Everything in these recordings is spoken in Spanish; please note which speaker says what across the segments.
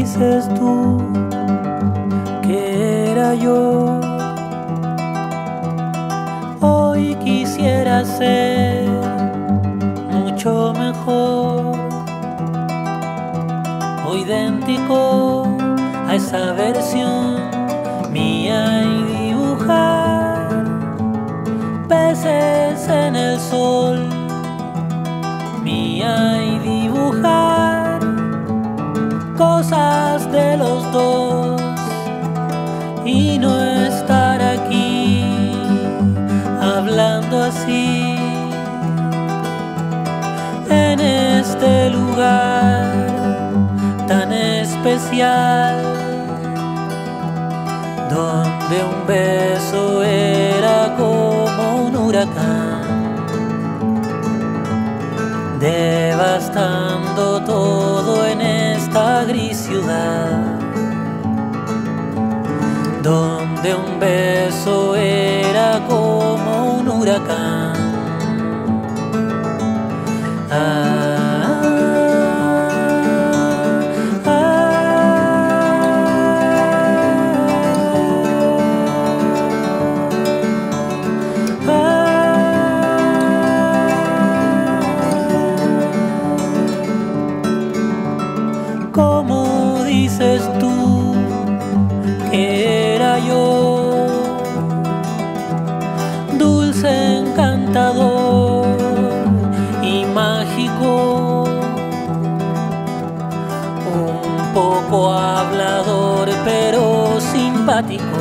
Speaker 1: dices tú que era yo? Hoy quisiera ser mucho mejor o idéntico a esa versión mía y dibujar peces en el sol mía cosas de los dos y no estar aquí hablando así en este lugar tan especial donde un beso era como un huracán devastando todo en esta ciudad donde un beso era como un huracán tú era yo? Dulce, encantador y mágico. Un poco hablador pero simpático.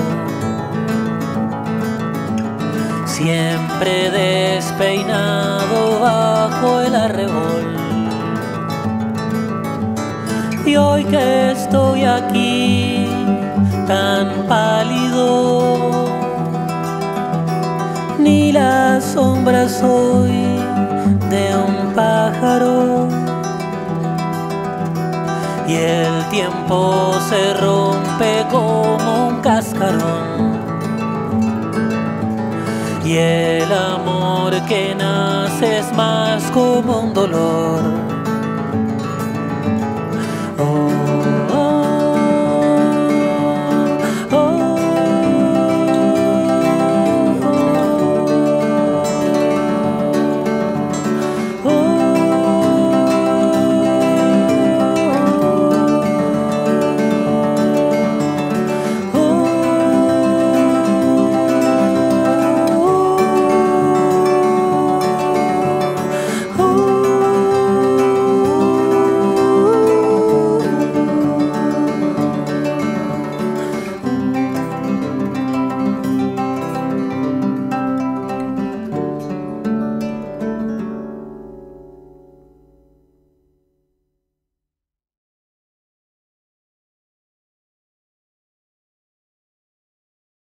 Speaker 1: Siempre despeinado bajo el arrebol. Y hoy que estoy aquí tan pálido, ni la sombra soy de un pájaro. Y el tiempo se rompe como un cascarón. Y el amor que nace es más como un dolor